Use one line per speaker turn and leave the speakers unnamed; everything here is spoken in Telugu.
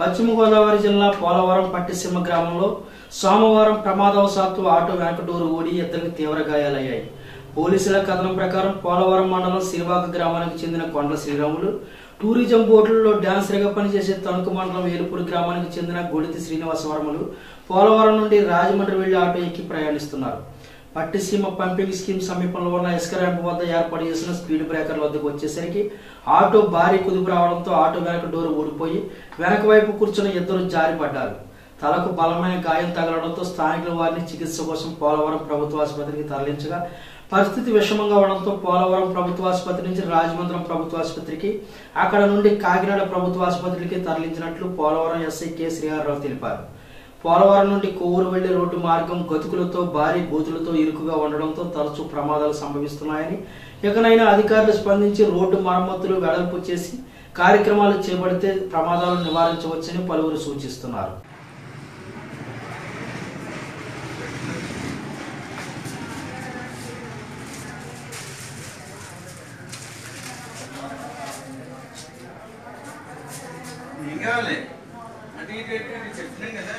పశ్చిమ గోదావరి జిల్లా పోలవరం పట్టిసీమ గ్రామంలో సోమవారం ప్రమాదవశాత్తు ఆటో వెనక ఓడి ఇద్దరికి తీవ్ర గాయాలయ్యాయి. పోలీసుల కథనం ప్రకారం పోలవరం మండలం సిరివాక గ్రామానికి చెందిన కొండల శ్రీరాములు టూరిజం బోర్డులలో డాన్సర్గా పనిచేసే తణుకు మండలం వేలుపూడి గ్రామానికి చెందిన గొడితి శ్రీనివాసవరములు పోలవరం నుండి రాజమండ్రి వెళ్ళి ఆటో ఎక్కి ప్రయాణిస్తున్నారు. పట్టిసీమ పంపింగ్ స్కీమ్ సమీపంలో ఉన్న ఇసుక ర్యాంపు వద్ద ఏర్పాటు చేసిన స్పీడ్ బ్రేకర్ వద్దకు వచ్చేసరికి ఆటో భారీ కుదుపు రావడంతో ఆటో వెనక డోరు ఊడిపోయి వెనక వైపు కూర్చున్న ఇద్దరు జారిపడ్డారు. తలకు బలమైన గాయం తగలడంతో స్థానికులు వారిని చికిత్స కోసం పోలవరం ప్రభుత్వ ఆసుపత్రికి తరలించగా పరిస్థితి విషమంగా ఉండడంతో పోలవరం ప్రభుత్వ ఆసుపత్రి నుంచి రాజమండ్రం ప్రభుత్వ ఆసుపత్రికి అక్కడ నుండి కాకినాడ ప్రభుత్వ ఆసుపత్రికి తరలించినట్లు పోలవరం ఎస్ఐ కె శ్రీహర్రావు తెలిపారు. పోలవరం నుండి కొవ్వూరు వెళ్ళే రోడ్డు మార్గం గతుకులతో భారీ బూతులతో ఇరుకుగా ఉండడంతో తరచూ ప్రమాదాలు సంభవిస్తున్నాయని ఇకనైనా అధికారులు స్పందించి రోడ్డు మరమ్మతులు వెడల్పు చేసి కార్యక్రమాలు చేపడితే ప్రమాదాలు నివారించవచ్చని పలువురు సూచిస్తున్నారు.
ఏం కావాలి? అది ఇటు ఇటు చెప్తున్నాం కదా.